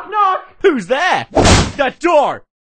Knock, knock! Who's there? That door!